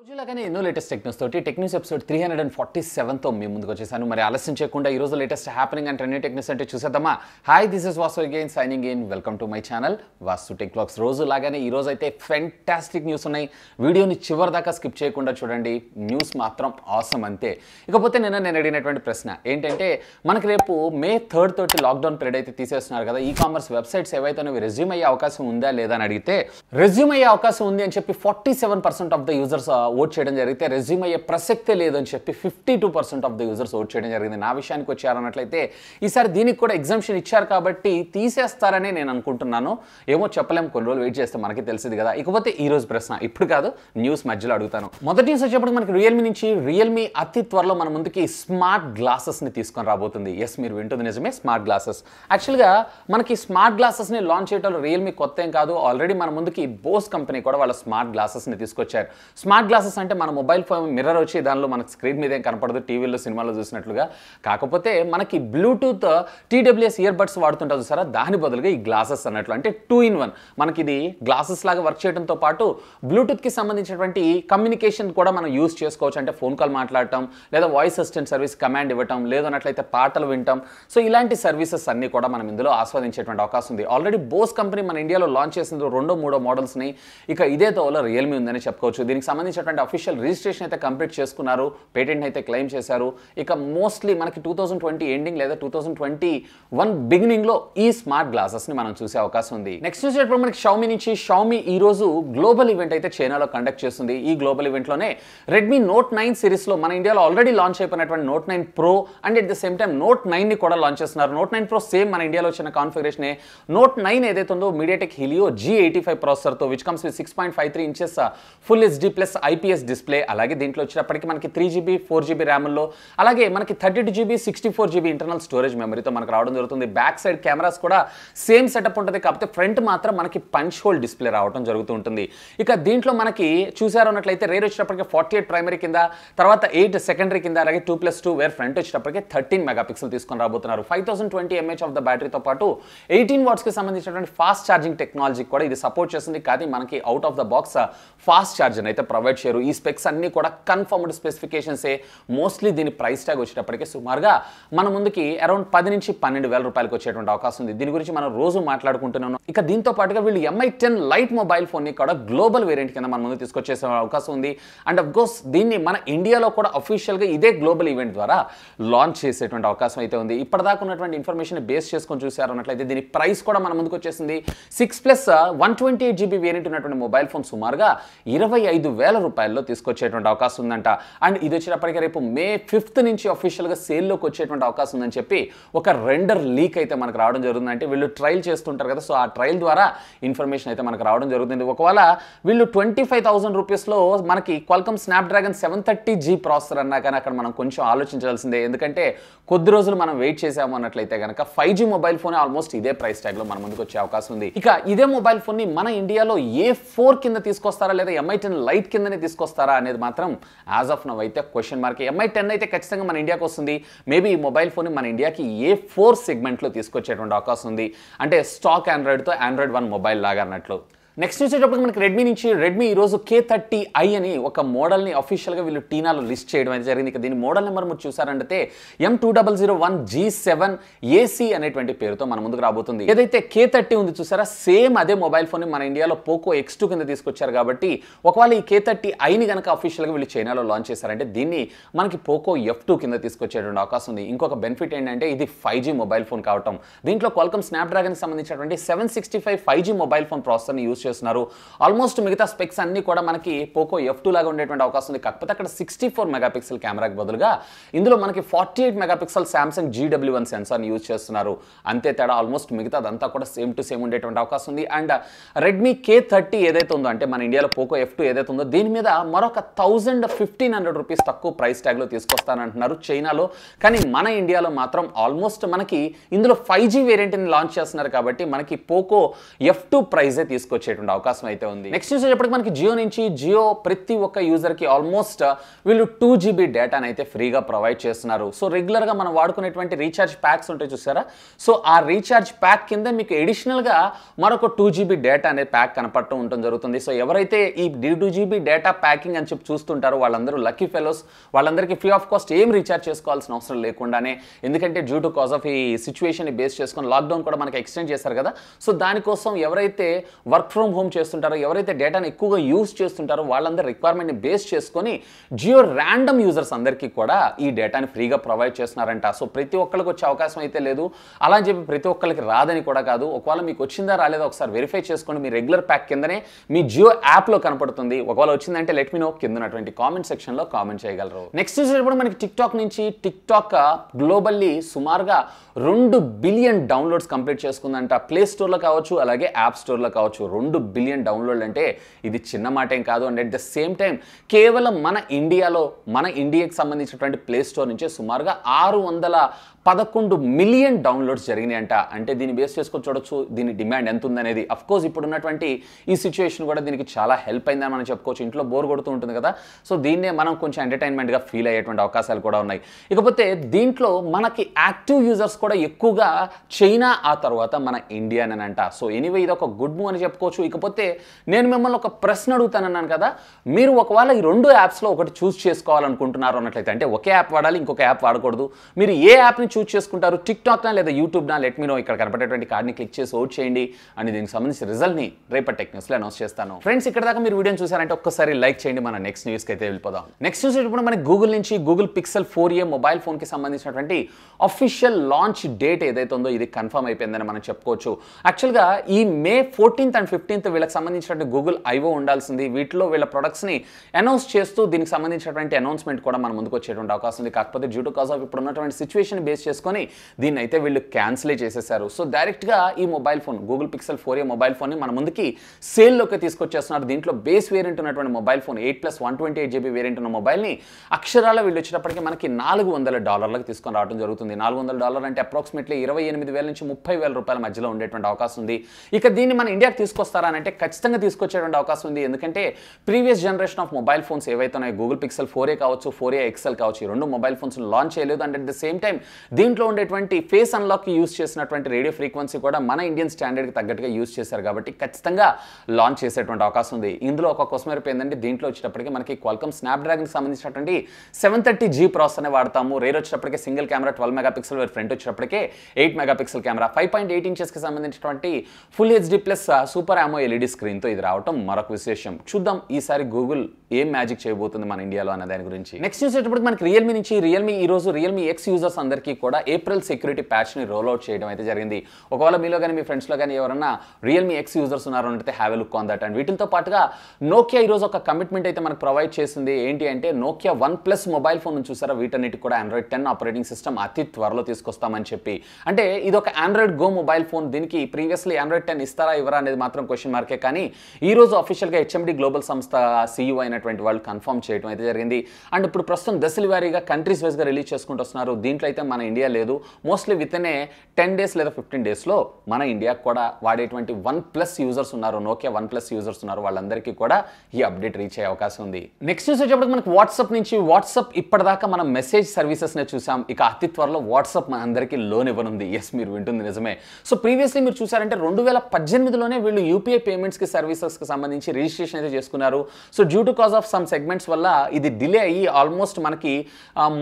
రోజులాగానే ఎన్నో latest techniques తోటి techniques episode three hundred and forty సెవెన్తో మీ ముందుకు వచ్చేసాను. మరి ఆలస్యం చేయకుండా ఈ రోజు latest happening and trending techniques అంటే చూసేద్దామా? Hi this is Vasu again signing in welcome to my channel Vasu tech blogs రోజు లాగానే ఈ రోజు అయితే ఫెంటాస్టిక్ న్యూస్ ఉన్నాయి. వీడియోని చివరి దాకా స్కిప్ చేయకుండా చూడండి. న్యూస్ మాత్రం ఆసమ్ అంతే. ఇకపోతే నిన్న నేను అడిగినటువంటి ప్రశ్న ఏంటంటే మనకి రేపు మే థర్డ్ తోటి లాక్డౌన్ పీరియడ్ అయితే తీసేస్తున్నారు కదా ఈ కామర్స్ వెబ్సైట్స్ ఏవైతే అవి రెజ్యూమ్ అయ్యే అవకాశం ఉందా లేదా అని అడిగితే రెజ్యూమ్ అయ్యే అవకాశం ఉంది అని చెప్పి forty seven percent of the users vote చేయడం జరిగితే రెజ్యూమ్ అయ్యే ప్రసక్తే లేదని చెప్పి fifty two percent of the users vote చేయడం జరిగింది. నా విషయానికి వచ్చారన్నట్లయితే ఈసారి దీనికి కూడా ఎగ్జామ్షన్ ఇచ్చారు కాబట్టి తీసేస్తారని నేను అనుకుంటున్నాను. ఏమో చెప్పలేం కొన్ని రోజులు వెయిట్ చేస్తే మనకి తెలిసింది కదా. ఇకపోతే ఈ రోజు ప్రశ్న ఇప్పుడు కాదు న్యూస్ మధ్యలో అడుగుతాను. మొదటి న్యూస్ వచ్చేప్పుడు మనకి రియల్మీ నుంచి రియల్మీ అతి త్వరలో మన ముందుకి స్మార్ట్ గ్లాసెస్ని తీసుకొని రాబోతుంది. ఎస్ మీరు వింటుంది నిజమే స్మార్ట్ గ్లాసెస్ యాక్చువల్గా మనకి స్మార్ట్ గ్లాసెస్ని లాంచ్ చేయడంలో రియల్మీ కొత్త ఏం కాదు. ఆల్రెడీ మన ముందుకి బోస్ కంపెనీ కూడా వాళ్ళ స్మార్ట్ గ్లాసెస్ని తీసుకొచ్చారు. స్మార్ట్ గ్లాస్ గ్లాసెస్ అంటే మన మొబైల్ ఫోన్ మిర్రర్ వచ్చి దానిలో మనకు స్క్రీన్ మీద ఏం కనపడదు టీవీలో సినిమాలో చూసినట్లుగా. కాకపోతే మనకి బ్లూటూత్ టీడబ్ల్యూఎస్ ఇయర్ బడ్స్ వాడుతుంటారు చూసారా? దాని బదులుగా ఈ గ్లాసెస్ అన్నట్లు. అంటే టూ ఇన్ వన్ మనకి ఇది గ్లాసెస్ లాగా వర్క్ చేయడంతో పాటు బ్లూటూత్కి సంబంధించినటువంటి కమ్యూనికేషన్ కూడా మనం యూస్ చేసుకోవచ్చు. అంటే ఫోన్ కాల్ మాట్లాడటం లేదా వాయిస్ అసిస్టెంట్ సర్వీస్ కమాండ్ ఇవ్వటం లేదన్నట్లయితే పాటలు వింటాం సో ఇలాంటి సర్వీసెస్ అన్ని కూడా మనం ఇందులో ఆస్వాదించేటువంటి అవకాశం ఉంది. ఆల్రెడీ బోస్ కంపెనీ మన ఇండియాలో లాంచ్ చేసిన రెండో మూడో మోడల్స్ని ఇక ఇదే తోలో రియల్మీ ఉందని చెప్పుకోవచ్చు. దీనికి సంబంధించినటువంటి అఫీషియల్ రిజిస్ట్రేషన్ అయితే కంప్లీట్ చేసుకున్నారు. పేటెంట్ అయితే క్లెయిమ్ చేశారు. ఇక మోస్ట్లీ మనకి టూ థౌసండ్ ట్వంటీ ఎండింగ్ లేదా టూ థౌసండ్ ట్వంటీ వన్ బిగినింగ్లో ఈ స్మార్ట్ గ్లాసెస్ని మనం చూసే అవకాశం ఉంది. నెక్స్ట్ చూసేటప్పుడు మనకి షౌమి నుంచి. షౌమి ఈ రోజు గ్లోబల్ ఈవెంట్ అయితే చైనాలో కండక్ట్ చేస్తుంది. ఈ గ్లోబల్ ఈవెంట్లోనే రెడ్మీ నోట్ నైన్ సిరీస్లో మన ఇండియాలో ఆల్రెడీ లాంచ్ అయిపోయినటువంటి Note nine pro and at the same time Note నైన్ని కూడా లాంచ్ చేస్తున్నారు. నోట్ నైన్ ప్రో సేమ్ మన ఇండియాలో వచ్చిన కాన్ఫిగరేషన్ నోట్ నైన్ ఏదైతే ఉందో MediaTek Helio G eighty five ప్రాసెసర్తో which comes with six point five three inches full HD plus IPS display అలాగే దీంట్లో వచ్చేటప్పటికి మనకి త్రీ జీబీ ఫోర్ జీబీ ర్యామ్లో అలాగే మనకి thirty two GB sixty four GB internal storage మెమరీతో మనకు రావడం జరుగుతుంది. బ్యాక్ సైడ్ కెమెరాస్ కూడా సేమ్ సెటప్ ఉంటుంది కాకపోతే ఫ్రంట్ మాత్రం మనకి పంచ్ హోల్ డిస్ప్లే రావడం జరుగుతూ ఉంటుంది. ఇక దీంట్లో మనకి చూసారన్నట్లయితే రేర్ వచ్చేటప్పటికి ఫార్టీ ఎయిట్ ప్రైమరీ కింద తర్వాత ఎయిట్ సెకండరీ కింద అలాగే two plus two where front వచ్చేటప్పటికి థర్టీన్ మెగాపిక్సెల్ తీసుకొని రాబోతున్నారు. Five thousand twenty MH of the బ్యాటరీతో పాటు ఎయిటీన్ వాట్స్కి సంబంధించినటువంటి ఫాస్ట్ ఛార్జింగ్ టెక్నాలజీ కూడా ఇది సపోర్ట్ చేస్తుంది. కానీ మనకి out of the box fast charger అయితే ప్రొవైడ్ ఇచ్చారు ఈ స్పెక్స్ అన్ని కూడా కన్ఫర్మ్డ్ స్పెసిఫికేషన్సే. మోస్ట్లీ దీని ప్రైస్ ట్యాగ్ వచ్చేటప్పటికి సుమారుగా మన ముందుకి అరౌండ్ పది నుంచి పన్నెండు వేల రూపాయలకు వచ్చేటువంటి అవకాశం ఉంది. దీని గురించి మనం రోజు మాట్లాడుకుంటున్నాం ఇక దీంతో పాటుగా వీళ్ళు ఎంఐ టెన్ లైట్ మొబైల్ ఫోన్ని కూడా గ్లోబల్ వేరియంట్ కింద మన ముందు తీసుకొచ్చే అవకాశం ఉంది. అండ్ అఫ్కోర్స్ దీన్ని మన ఇండియాలో కూడా అఫీషియల్గా ఇదే గ్లోబల్ ఈవెంట్ ద్వారా లాంచ్ చేసేటువంటి అవకాశం అయితే ఉంది. ఇప్పటిదాకా ఉన్నటువంటి ఇన్ఫర్మేషన్ బేస్ చేసుకొని చూసారు అన్నట్లయితే దీని ప్రైస్ కూడా మన ముందుకు వచ్చేసింది. Six plus one twenty eight GB variant ఉన్నటువంటి మొబైల్ ఫోన్ సుమారుగా ఇరవై ఐదు వేల రూపాయల్లో తీసుకొచ్చేటువంటి అవకాశం ఉందంట. అండ్ ఇది వచ్చినప్పటికీ రేపు మే ఫిఫ్త్ నుంచి అఫీషియల్గా సేల్లోకి వచ్చేటువంటి అవకాశం ఉందని చెప్పి ఒక రెండర్ లీక్ అయితే మనకు రావడం జరుగుతుంది. అంటే వీళ్ళు ట్రయల్ చేస్తుంటారు కదా సో ఆ ట్రయల్ ద్వారా ఇన్ఫర్మేషన్ అయితే మనకు రావడం జరుగుతుంది. ఒకవేళ వీళ్ళు ట్వంటీ ఫైవ్ థౌసండ్ రూపీస్లో మనకి Qualcomm Snapdragon seven thirty G processor అన్నా కానీ అక్కడ మనం కొంచెం ఆలోచించాల్సిందే. ఎందుకంటే కొద్ది రోజులు మనం వెయిట్ చేసాము అన్నట్లయితే కనుక five G mobile phone almost ఇదే ప్రైస్ ట్యాగ్లో మన ముందుకు వచ్చే అవకాశం ఉంది. ఇక ఇదే మొబైల్ ఫోన్ని మన ఇండియాలో ఏ ఫోర్ కింద తీసుకొస్తారా లేదా ఎంఐ టెన్ లైట్ కిందనే తీసుకొస్తారా అనేది మాత్రం యాజ్ ఆఫ్ నవ్ అయితే క్వశ్చన్ మార్క్ ఎంఐ టెన్ అయితే ఖచ్చితంగా మన ఇండియాకి వస్తుంది. మేబీ ఈ మొబైల్ ఫోన్ మన ఇండియాకి ఏ ఫోర్ సెగ్మెంట్లో తీసుకొచ్చేటువంటి అవకాశం ఉంది? అంటే స్టాక్ ఆండ్రాయిడ్తో ఆండ్రాయిడ్ వన్ మొబైల్ లాగా అన్నట్లు. నెక్స్ట్ వచ్చేటప్పుడు మనకి రెడ్మీ నుంచి రెడ్మీ ఈరోజు కే థర్టీ ఐ అని ఒక మోడల్ని అఫీషియల్గా వీళ్ళు టీనాలో లిస్ట్ చేయడం అయితే జరిగింది. ఇక దీని మోడల్ నెంబర్ మీరు చూసారంటే M two double zero one G seven AC అనేటువంటి పేరుతో మన ముందుకు రాబోతుంది. ఏదైతే కే థర్టీ ఉంది చూసారా సేమ్ అదే మొబైల్ ఫోన్ మన ఇండియాలో పోకో ఎక్స్ టూ కింద తీసుకొచ్చారు కాబట్టి ఒకవేళ ఈ కే థర్టీ ఐని కనుక అఫీషియల్గా వీళ్ళు చైనాలో లాంచ్ చేశారంటే దీన్ని మనకి పోకో ఎఫ్ టూ కింద తీసుకొచ్చేటువంటి అవకాశం ఉంది. ఇంకొక బెనిఫిట్ ఏంటంటే ఇది ఫైవ్ జీ మొబైల్ ఫోన్ కావటం. దీంట్లో క్వాల్కమ్ స్నాప్డ్రాగన్కి సంబంధించినటువంటి seven sixty five five G mobile phone ప్రాసెసర్ని use చేస్తున్నారు. ఆల్మోస్ట్ మిగతా స్పెక్స్ అన్ని కూడా మనకి పోకో ఎఫ్ టూ లాగా ఉండేటువంటి అవకాశం ఉంది. కాకపోతే అక్కడ సిక్స్టీ ఫోర్ మెగాపిక్సెల్ కెమెరాకి బదులుగా ఇందులో మనకి forty eight megapixel Samsung GW one సెన్సార్ని use చేస్తున్నారు. అంతే తేడా ఆల్మోస్ట్ మిగతా అదంతా కూడా సేమ్ టు సేమ్ ఉండేటువంటి అవకాశం ఉంది. అండ్ రెడ్మీ కే థర్టీ ఏదైతే ఉందో అంటే మన ఇండియాలో పోకో ఎఫ్ టూ ఏదైతే ఉందో దీని మీద మరొక థౌజండ్ ఫిఫ్టీన్ హండ్రెడ్ రూపీస్ తక్కువ ప్రైస్ ట్యాగ్లో తీసుకొస్తానంటున్నారు చైనాలో. కానీ మన ఇండియాలో మాత్రం ఆల్మోస్ట్ మనకి ఇందులో ఫైవ్ జీ వేరియంట్ని లాంచ్ చేస్తున్నారు కాబట్టి మనకి పోకో ఎఫ్ టూ ప్రైజే తీసుకొచ్చి వచ్చేటువంటి అవకాశం అయితే ఉంది. నెక్స్ట్ చూసేటప్పటికి మనకి జియో నుంచి జియో ప్రతి ఒక్క యూజర్కి ఆల్మోస్ట్ వీళ్ళు టూ జీబీ డేటాను అయితే ఫ్రీగా ప్రొవైడ్ చేస్తున్నారు. సో రెగ్యులర్గా మనం వాడుకునేటువంటి రీఛార్జ్ ప్యాక్స్ ఉంటాయి చూసారా? సో ఆ రీఛార్జ్ ప్యాక్ కింద మీకు ఎడిషనల్గా మరొక టూ జీబీ డేటా అనే ప్యాక్ కనపడటం ఉండటం జరుగుతుంది. సో ఎవరైతే ఈ టూ జీబీ డేటా ప్యాకింగ్ అని చెప్పి చూస్తుంటారో వాళ్ళందరూ లక్కీ ఫెలోస్ వాళ్ళందరికీ ఫ్రీ ఆఫ్ కాస్ట్ ఏం రీఛార్జ్ చేసుకోవాల్సిన అవసరం లేకుండానే ఎందుకంటే డ్యూ టు కాజ్ ఆఫ్ ఈ సిచ్యువేషన్ బేస్ చేసుకొని లాక్డౌన్ కూడా మనకి ఎక్స్టెండ్ చేశారు కదా. సో దానికోసం ఎవరైతే వర్క్ ఫ్రమ్ హోమ్ చేస్తుంటారో ఎవరైతే డేటాను ఎక్కువగా యూజ్ చేస్తుంటారో వాళ్ళందరి రిక్వైర్మెంట్ని బేస్ చేసుకొని జియో ర్యాండమ్ యూజర్స్ అందరికీ కూడా ఈ డేటాని ఫ్రీగా ప్రొవైడ్ చేస్తున్నారంట. సో ప్రతి ఒక్కరికి వచ్చే అవకాశం అయితే లేదు. అలా అని చెప్పి ప్రతి ఒక్కరికి రాదని కూడా కాదు. ఒకవేళ మీకు వచ్చిందా రాలేదో ఒకసారి వెరిఫై చేసుకోండి. మీ రెగ్యులర్ ప్యాక్ కిందనే మీ జియో యాప్లో కనపడుతుంది. ఒకవేళ వచ్చిందంటే లెట్ మీ నో కింద ఉన్నటువంటి కామెంట్ సెక్షన్లో కామెంట్ చేయగలరు. నెక్స్ట్ చూసేటప్పుడు మనకి టిక్ టాక్ నుంచి టిక్ టాక్ గ్లోబల్లీ సుమారుగా రెండు బిలియన్ డౌన్లోడ్స్ కంప్లీట్ చేసుకుందంట. ప్లే స్టోర్లో కావచ్చు అలాగే యాప్ స్టోర్లో కావచ్చు. రెండు బిలియన్ డౌన్లోడ్ అంటే ఇది చిన్న మాట ఏం కాదు. And at the same time కేవలం మన ఇండియాలో మన ఇండియాకి సంబంధించినటువంటి ప్లే స్టోర్ నుంచే సుమారుగా ఆరు వందల పదకొండు మిలియన్ డౌన్లోడ్స్ జరిగినాయంట. అంటే దీన్ని బేస్ చేసుకొని చూడొచ్చు దీని డిమాండ్ ఎంత ఉందనేది అఫ్ కోర్స్ ఇప్పుడు ఉన్నటువంటి ఈ సిచ్యువేషన్ కూడా దీనికి చాలా హెల్ప్ అయిందని మనం చెప్పుకోవచ్చు. ఇంట్లో బోర్ కొడుతూ ఉంటుంది కదా. సో దీన్నే మనం కొంచెం ఎంటర్టైన్మెంట్గా ఫీల్ అయ్యేటువంటి అవకాశాలు కూడా ఉన్నాయి. ఇకపోతే దీంట్లో మనకి యాక్టివ్ యూజర్స్ కూడా ఎక్కువగా చైనా ఆ తర్వాత మన ఇండియా అని అంట సో ఎనీవే ఇది ఒక గుడ్ మూవ్ అని చెప్పుకోవచ్చు. ఇకపోతే నేను మిమ్మల్ని ఒక ప్రశ్న అడుగుతానన్నాను కదా. మీరు ఒకవేళ ఈ రెండు యాప్స్లో ఒకటి చూస్ చేసుకోవాలనుకుంటున్నారు అన్నట్లయితే అంటే ఒకే యాప్ వాడాలి ఇంకొక యాప్ వాడకూడదు. మీరు ఏ యాప్ని చూస్ చేసుకుంటారు. టిక్ టాక్నా లేదా యూట్యూబ్నా లెట్ మీ నో ఇక్కడ కనపడేటువంటి కార్డ్ని క్లిక్ చేసి ఓట్ చేయండి. అని దీనికి సంబంధించిన రిజల్ట్ని రేపటి టెక్ న్యూస్లో అనౌన్స్ చేస్తాను. ఫ్రెండ్స్ ఇక్కడ దాకా మీరు వీడియోని చూసారంటే ఒక్కసారి లైక్ చేయండి. మన నెక్స్ట్ న్యూస్కి అయితే వెళ్ళిపోదాం. నెక్స్ట్ న్యూస్ ఇప్పుడు మనకి గూగుల్ నుంచి Google Pixel four A mobile ఫోన్కి సంబంధించినటువంటి అఫీషియల్ లాంచ్ డేట్ ఏదైతే ఉందో ఇది కన్ఫర్మ్ అయిపోయిందని మనం చెప్పుకోవచ్చు. యాక్చువల్గా ఈ మే ఫోర్టీన్త్ అండ్ ఫిఫ్టీన్త్ వీళ్ళకి సంబంధించినటువంటి గూగుల్ ఐవో ఉండాల్సింది. వీటిలో వీళ్ళ ప్రొడక్ట్స్ని అనౌన్స్ చేస్తూ దీనికి సంబంధించినటువంటి అనౌన్స్మెంట్ కూడా మన ముందుకు వచ్చేటువంటి అవకాశం ఉంది. కాకపోతే డ్యూ టు కాజ్ ఆఫ్ ఇప్పుడు ఉన్నటువంటి సిచ్యువేషన్ బేస్ చేసుకొని దీన్ని అయితే వీళ్ళు క్యాన్సిలే చేసేసారు. సో డైరెక్ట్గా ఈ mobile phone Google Pixel four A mobile ఫోన్ని మన ముందుకి సేల్లోకి తీసుకొచ్చేస్తున్నారు. దీంట్లో బేస్ వేరియంట్ ఉన్నటువంటి mobile phone eight plus one twenty eight GB variant ఉన్న మొబైల్ని అక్షరాల వీళ్ళు వచ్చినప్పటికీ మనకి నాలుగు వందల డాలర్లకు తీసుకొని రావడం జరుగుతుంది. నాలుగు వందల డాలర్ అంటే అప్రాక్సిమేట్లీ ఇరవై ఎనిమిది వేల నుంచి ముప్పై వేల రూపాయల మధ్యలో ఉండేటువంటి అవకాశం ఉంది. ఇక దీన్ని మన ఇండియాకి తీసుకొస్తారా అంటే ఖచ్చితంగా తీసుకొచ్చేటువంటి అవకాశం ఉంది. ఎందుకంటే previous generation of mobile phones ఏవైతే ఉన్నాయో గూగుల్ పిక్సెల్ ఫోర్ ఏ కావచ్చు ఫోర్ ఏ ఎక్సెల్ కావచ్చు ఈ రెండు మొబైల్ ఫోన్స్ లాంచ్ చేయలేదు. And at the same time దీంట్లో ఉండేటువంటి ఫేస్ అన్లాక్ యూస్ చేసినటువంటి రేడియో ఫ్రీక్వెన్సీ కూడా మన ఇండియన్ స్టాండర్డ్కి తగ్గట్టుగా యూస్ చేశారు కాబట్టి ఖచ్చితంగా లాంచ్ చేసేటువంటి అవకాశం ఉంది. ఇందులో ఒక కొసమెరుపు ఏంటంటే దీంట్లో వచ్చేటప్పటికి మనకి క్వాల్కమ్ స్నాప్డ్రాగన్కి సంబంధించినటువంటి సెవెన్ థర్టీ జీ ప్రాసెసర్నే వాడతాము. రేర్ వచ్చేటప్పటికి single camera twelve mega pixel front వచ్చేటప్పటికే eight megapixel camera five point eight ఇంచెస్కి సంబంధించినటువంటి full HD plus super AMO LED స్క్రీన్తో ఇది రావటం మరొక విశేషం. చూద్దాం ఈసారి గూగుల్ ఏం మ్యాజిక్ చేయబోతుంది మన ఇండియాలో అన్న దాని గురించి. నెక్స్ట్ చూసేటప్పుడు మనకి రియల్మీ నుంచి రియల్మీ ఈ రోజు రియల్మీ ఎక్స్ యూజర్స్ అందరికీ కూడా ఏప్రిల్ సెక్యూరిటీ ప్యాచ్ని రోల్ అవుట్ చేయడం అయితే జరిగింది. ఒకవేళ మీలో కానీ మీ ఫ్రెండ్స్లో కానీ ఎవరన్నా రియల్మీ ఎక్స్ యూజర్స్ ఉన్నారంటే have a look on that and వీటితో పాటుగా నోకియా ఈరోజు ఒక కమిట్మెంట్ అయితే మనకు ప్రొవైడ్ చేసింది. ఏంటి అంటే Nokia one plus mobile phone చూసారా? వీటన్నిటి కూడా ఆండ్రాయిడ్ టెన్ ఆపరేటింగ్ సిస్టమ్ అతి త్వరలో తీసుకొస్తామని చెప్పి. అంటే ఇది ఒక ఆండ్రాయిడ్ గో మొబైల్ ఫోన్ దీనికి ప్రీవియస్లీ ఆండ్రాయిడ్ టెన్ ఇస్తారా ఇవ్వరా అనేది మాత్రం క్వశ్చన్ మార్కే కానీ ఈ రోజు అఫీషియల్గా హెచ్ఎండి గ్లోబల్ సంస్థ సీఈఓ అయినటువంటి వాళ్ళు కన్ఫర్మ్ చేయడం అయితే జరిగింది. అండ్ ఇప్పుడు ప్రస్తుతం దశల వారీగా కంట్రీస్ వైజ్గా రిలీజ్ చేసుకుంటూ వస్తున్నారు. దీంట్లో అయితే మన ఇండియా లేదు. Mostly with a ten days లేదా ఫిఫ్టీన్ డేస్లో మన ఇండియాకు కూడా వాడేటువంటి వన్ ప్లస్ యూజర్స్ ఉన్నారు. నోకియా వన్ ప్లస్ యూజర్స్ ఉన్నారు. వాళ్ళందరికీ కూడా ఈ అప్డేట్ రీచ్ అయ్యే అవకాశం ఉంది. నెక్స్ట్ న్యూస్ వచ్చేప్పటికి మనకి వాట్సాప్ నుంచి. వాట్సాప్ ఇప్పటిదాకా మనం మెసేజ్ సర్వీసెస్నే చూసాం. ఇక అతి త్వరలో వాట్సాప్ మన అందరికీ లోన్ ఇవ్వనుంది. ఎస్ మీరు వింటుంది నిజమే. సో ప్రీవియస్లీ మీరు చూసారంటే రెండు వేల పద్దెనిమిదిలోనే వీళ్ళు యూపీఐ పేమెంట్స్కి సర్వీసెస్కి సంబంధించి రిజిస్ట్రేషన్ అయితే చేసుకున్నారు. So due to cause of some segments వల్ల ఇది డిలే అయ్యి ఆల్మోస్ట్ మనకి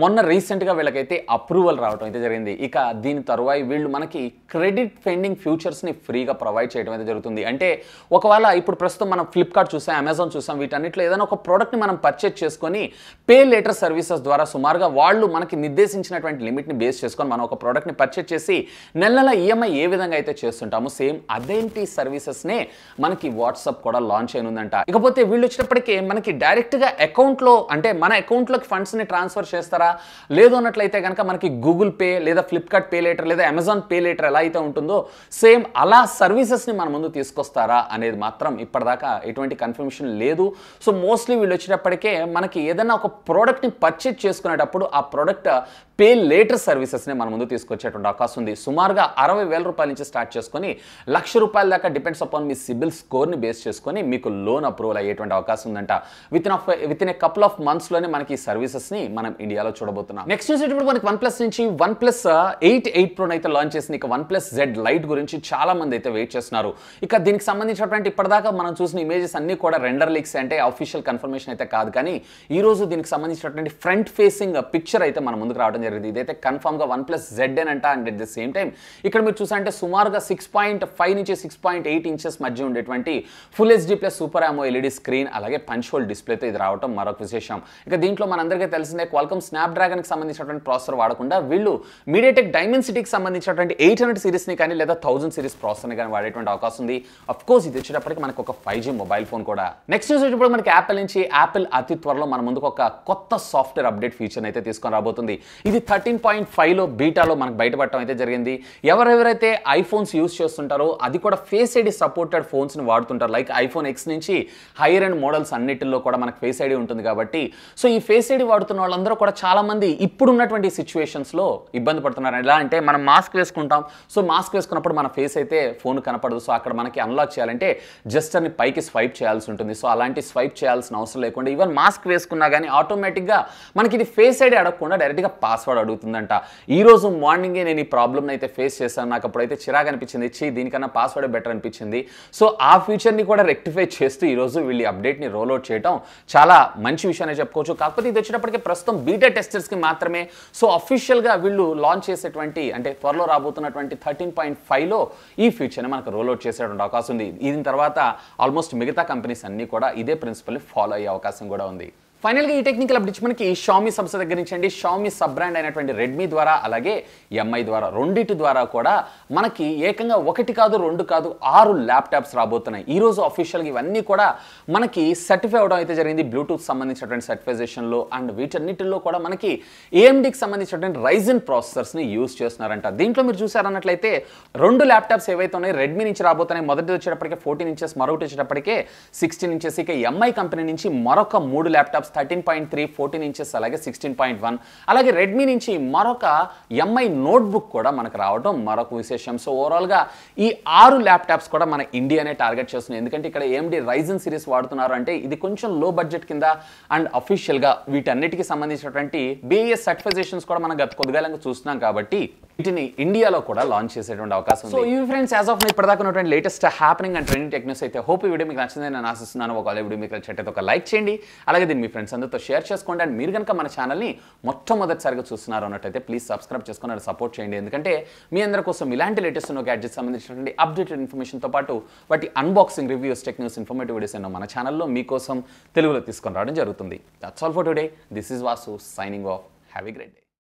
మొన్న రీసెంట్గా వీళ్ళకైతే అప్రూవల్ రావడం అయితే జరిగింది. ఇక దీని తరువాయి వీళ్ళు మనకి క్రెడిట్ ఫెండింగ్ ఫ్యూచర్స్ని ఫ్రీగా ప్రొవైడ్ చేయడం అయితే జరుగుతుంది. అంటే ఒకవేళ ఇప్పుడు ప్రస్తుతం మనం ఫ్లిప్కార్ట్ చూసాం అమెజాన్ చూసాం వీటన్నిటిలో ఏదైనా ఒక ప్రోడక్ట్ని మనం పర్చేజ్ చేసుకొని పే లేటర్ సర్వీసెస్ ద్వారా సుమారుగా వాళ్ళు మనకి నిర్దేశించినటువంటి లిమిట్ని బేస్ చేసుకొని మనం ఒక ప్రోడక్ట్ని పర్చేజ్ చేసి నెల నెల ఈఎంఐ ఏ విధంగా అయితే చేస్తుంటామో సేమ్ అదేంటి సర్వీసెస్నే మనకి వాట్సాప్ కూడా లాంచ్ అయినుందంట ఇకపోతే వీళ్ళు వచ్చినప్పటికీ మనకి డైరెక్ట్గా అకౌంట్లో అంటే మన అకౌంట్లోకి ఫండ్స్ని ట్రాన్స్ఫర్ చేస్తారా? లేదు అన్నట్లయితే కనుక మనకి గూగుల్ పే లేదా ఫ్లిప్కార్ట్ పే లేటర్ లేదా అమెజాన్ పే లేటర్ ఎలా అయితే ఉంటుందో సేమ్ అలా సర్వీసెస్ని మన ముందు తీసుకొస్తారా అనేది మాత్రం ఇప్పటిదాకా ఎటువంటి కన్ఫర్మేషన్ లేదు. సో మోస్ట్లీ వీళ్ళు వచ్చేటప్పటికే మనకి ఏదైనా ఒక ప్రోడక్ట్ని పర్చేజ్ చేసుకునేటప్పుడు ఆ ప్రోడక్ట్ పే లేటర్ సర్వీసెస్ని మన ముందు తీసుకొచ్చేటువంటి అవకాశం ఉంది. సుమారుగా అరవై వేల రూపాయల నుంచి స్టార్ట్ చేసుకొని లక్ష రూపాయల దాకా డిపెండ్స్ అపాన్ మీ సిబిల్ స్కోర్ని బేస్ చేసుకొని మీకు లోన్ అప్రూవల్ అయ్యేటువంటి అవకాశం ఉందంట. Within within a couple of మంత్స్లోనే మనకి ఈ సర్వీసెస్ని మనం ఇండియాలో చూడబోతున్నాం. నెక్స్ట్ చూసేటప్పుడు మనకి వన్ ప్లస్ నుంచి వన్ ప్లస్ ఎయిట్ ఎయిట్ ప్రోన్ అయితే లాంచ్ చేసింది. ఇక వన్ ప్లస్ జెడ్ లైట్ గురించి చాలా మంది అయితే వెయిట్ చేస్తున్నారు. ఇక దీనికి సంబంధించినటువంటి ఇప్పటిదాకా మనం చూసిన ఇమేజెస్ అన్ని కూడా రెండర్ లీక్స్ అంటే అఫీషియల్ కన్ఫర్మేషన్ అయితే కాదు. కానీ ఈ రోజు దీనికి సంబంధించినటువంటి ఫ్రంట్ ఫేసింగ్ పిక్చర్ అయితే మన ముందుకు రావడం జరిగింది. ఇదైతే కన్ఫర్మ్గా వన్ ప్లస్ జెడ్ అని అంట and at the same time ఇక్కడ మీరు చూసారంటే సుమారుగా సిక్స్ పాయింట్ ఫైవ్ నుంచి సిక్స్ పాయింట్ ఎయిట్ ఇంచెస్ మధ్య ఉండేటువంటి full HD plus super AMO LED screen అలాగే పంచ్ హోల్ డిస్ప్లేతో ఇది రావడం మరొక విశేషం. ఇక దీంట్లో మనందరికీ తెలిసిందే క్వాల్కమ్ స్నాప్ డ్రాగన్కి సంబంధించినటువంటి ప్రాసెసర్ వాడకుండా వీళ్ళు మీడియాటెక్ డైమెన్ సిటీకి సంబంధించినటువంటి ఎయిట్ హండ్రెడ్ సిరీస్ని కానీ లేదా థౌసండ్ సిరీస్ ప్రాసెసర్ని కానీ వాడేటువంటి అవకాశం ఉంది. అఫ్ కోర్స్ ఇది వచ్చేటప్పటికి మనకు ఒక ఫైవ్ జీ మొబైల్ ఫోన్ కూడా. నెక్స్ట్ చూసేటప్పుడు మనకి యాపిల్ నుంచి యాపిల్ అతి త్వరలో మన ముందుకు ఒక కొత్త సాఫ్ట్వేర్ అప్డేట్ ఫీచర్ అయితే తీసుకొని రాబోతుంది. ఇది థర్టీన్ పాయింట్ ఫైవ్లో బీటాలో మనకు బయటపడటం అయితే జరిగింది. ఎవరెవరైతే ఐఫోన్స్ యూస్ చేస్తుంటారో అది కూడా ఫేస్ ఐడి సపోర్టెడ్ ఫోన్స్ని వాడుతుంటారు. లైక్ ఐఫోన్ ఎక్స్ నుంచి హైయర్ అండ్ మోడల్స్ అన్నిటిలో కూడా మనకు ఫేస్ ఐడి ఉంటుంది కాబట్టి. సో ఈ ఫేస్ ఐడి వాడుతున్న వాళ్ళందరూ కూడా చాలా మంది సిచ్యువేషన్స్లో ఇబ్బంది పడుతున్నారు. ఎలా అంటే మనం మాస్క్ వేసుకుంటాం. సో మాస్క్ వేసుకున్నప్పుడు మన ఫేస్ అయితే ఫోన్ కనపడదు. సో అక్కడ మనకి అన్లాక్ చేయాలంటే జస్ట్ అని పైకి స్వైప్ చేయాల్సి ఉంటుంది. సో అలాంటి స్వైప్ చేయాల్సిన అవసరం లేకుండా ఈవెన్ మాస్క్ వేసుకున్నా కానీ ఆటోమేటిక్గా మనకి ఇది ఫేస్ ఐడి అడగకుండా డైరెక్ట్గా పాస్వర్డ్ అడుగుతుందంట ఈ రోజు మార్నింగే నేను ఈ ప్రాబ్లమ్ని అయితే ఫేస్ చేశాను నాకు అప్పుడైతే చిరాకు అనిపించింది చి దీనికన్నా పాస్వర్డ్ బెటర్ అనిపించింది. సో ఆ ఫ్యూచర్ని కూడా రెక్టిఫై చేస్తూ ఈరోజు వీళ్ళు అప్డేట్ని రోల్ అవుట్ చేయడం చాలా మంచి విషయాన్ని చెప్పుకోవచ్చు. కాకపోతే ఇది వచ్చేటప్పటికి ప్రస్తుతం బీటా టెస్టర్స్కి మాత్రమే. సో అఫీషియల్గా వీళ్ళు లాంచ్ చేసేటువంటి అంటే త్వరలో రాబోతున్నటువంటి థర్టీన్ పాయింట్ ఫైవ్లో ఈ ఫ్యూచర్ని మనకు రోల్ అవుట్ చేసేటువంటి అవకాశం ఉంది. దీని తర్వాత ఆల్మోస్ట్ మిగతా కంపెనీస్ అన్నీ కూడా ఇదే ప్రిన్సిపల్ని ఫాలో అయ్యే అవకాశం కూడా ఉంది. ఫైనల్గా ఈ టెక్నికల్ అప్డేట్స్ మనకి షామీ సంస్థ దగ్గర నుంచి అండి. షామీ సబ్ బ్రాండ్ అయినటువంటి రెడ్మీ ద్వారా అలాగే ఎంఐ ద్వారా రెండింటి ద్వారా కూడా మనకి ఏకంగా ఒకటి కాదు రెండు కాదు ఆరు ల్యాప్టాప్స్ రాబోతున్నాయి. ఈరోజు అఫీషియల్గా ఇవన్నీ కూడా మనకి సర్టిఫై అవడం అయితే జరిగింది. బ్లూటూత్ సంబంధించినటువంటి సర్టిఫైజేషన్లో అండ్ వీటన్నిటిలో కూడా మనకి ఏఎండికి సంబంధించినటువంటి రైజన్ ప్రాసెసర్స్ని యూస్ చేస్తున్నారంట. దీంట్లో మీరు చూసారన్నట్లయితే రెండు ల్యాప్టాప్స్ ఏవైతే ఉన్నాయి రెడ్మీ నుంచి రాబోతున్నాయి. మొదటి వచ్చేటప్పటికే ఫోర్టీన్ ఇంచెస్ మరొకటి వచ్చేటప్పటికే సిక్స్టీన్ ఇంచెస్ ఇక ఎంఐ కంపెనీ నుంచి మరొక మూడు laptops thirteen point three fourteen inches అలాగే సిక్స్టీన్ పాయింట్ వన్ అలాగే రెడ్మీ నుంచి మరొక ఎంఐ నోట్బుక్ కూడా మనకు రావడం మరొక విశేషం. సో ఓవరాల్గా ఈ ఆరు ల్యాప్టాప్స్ కూడా మన ఇండియానే టార్గెట్ చేస్తున్నాయి. ఎందుకంటే ఇక్కడ ఏమిటి రైజన్ సిరీస్ వాడుతున్నారు అంటే ఇది కొంచెం లో బడ్జెట్ కింద అండ్ అఫీషియల్గా వీటన్నిటికీ సంబంధించినటువంటి బిఏఎస్ సర్టిఫికేషన్స్ కూడా మనం గత కొద్దిగాలంగా చూస్తున్నాం కాబట్టి వీటిని ఇండియాలో కూడా లాంచ్ చేసేటువంటి అవకాశం ఉంది. సో ఈ ఫ్రెండ్స్ యాజ్ ఆఫ్ ఇప్పటిదాకా ఉన్నటువంటి latest happening and trending techniques అయితే హోప్ ఈ వీడియో మీకు నచ్చిందని నేను ఆశిస్తున్నాను. ఒకవేళ వీడియో మీకు నచ్చినట్టయితే ఒక లైక్ చేయండి. అలాగే దీన్ని మీ ఫ్రెండ్స్ అందరితో షేర్ చేసుకోండి. అండ్ మీరు కనుక మన ఛానల్ని మొట్టమొదటిసారిగా చూస్తున్నారు అన్నట్టయితే ప్లీజ్ సబ్స్క్రైబ్ చేసుకుని అది సపోర్ట్ చేయండి. ఎందుకంటే మీ అందరి కోసం ఇలాంటి లేటెస్ట్ ఉన్న గ్యాడ్జెట్ సంబంధించినటువంటి అప్డేటెడ్ ఇన్ఫర్మేషన్తో పాటు వాటి unboxing reviews tech news informative videos ఎన్నో మన ఛానల్లో మీకోసం తెలుగులో తీసుకొని రావడం జరుగుతుంది. That's all for today this is Vasu signing off have a great